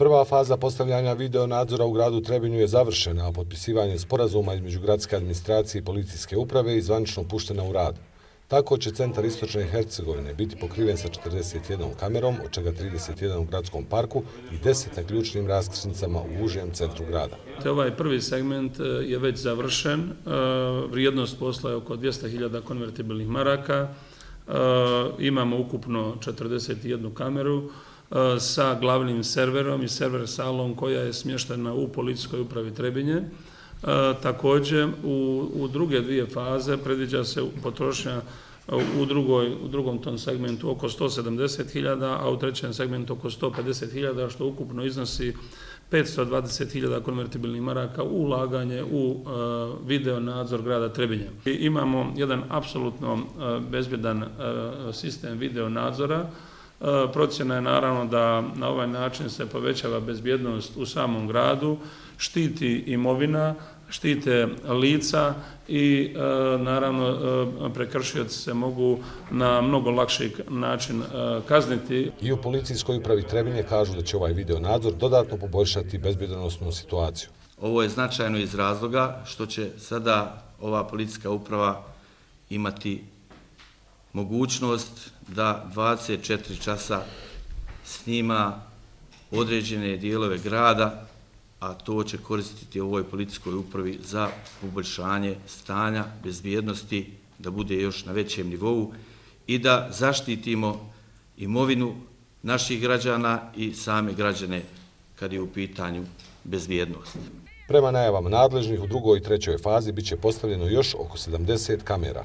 Prva faza postavljanja video nadzora u gradu Trebinju je završena, a potpisivanje sporazuma između gradske administracije i policijske uprave je zvanično puštena u rad. Tako će centar Istočne Hercegovine biti pokriven sa 41 kamerom, od čega 31 u gradskom parku i 10 na ključnim raskrsnicama u užijem centru grada. Ovaj prvi segment e, je već završen. E, vrijednost posla je oko 200.000 konvertibilnih maraka. Eh, imamo ukupno 41 kameru eh, sa glavnim serverom i server salom koja je smještena u policijskoj upravi Trebinje. E, također, u u druge dvije faze predviđa se potrošnja e, u, drugoj, u drugom tom segmentu oko 170.000, a u trećem segmentu oko 150.000, što ukupno iznosi 520.000 konvertibilnih maraka u ulaganje u e, video nadzor grada Trebinja. I imamo jedan apsolutno bezbjedan sistem video nadzora. Procjena je naravno da na ovaj način se povećava bezbjednost u samom gradu, štiti imovina, štite lica i e, naravno e, prekršioci se mogu na mnogo lakši način e, kazniti. I u policijskoj upravi Trebinje kažu da će ovaj video nadzor dodatno poboljšati bezbjedonosnu situaciju. Ovo je značajno iz razloga što će sada ova policijska uprava imati mogućnost da 24 časa snima određene dijelove grada a to će koristiti ovoj policijskoj upravi za poboljšanje stanja bezbjednosti, da bude još na većem nivou i da zaštitimo imovinu naših građana i same građane kad je u pitanju bezbjednost. Prema najavama nadležnih u drugoj i trećoj fazi biće postavljeno još oko 70 kamera.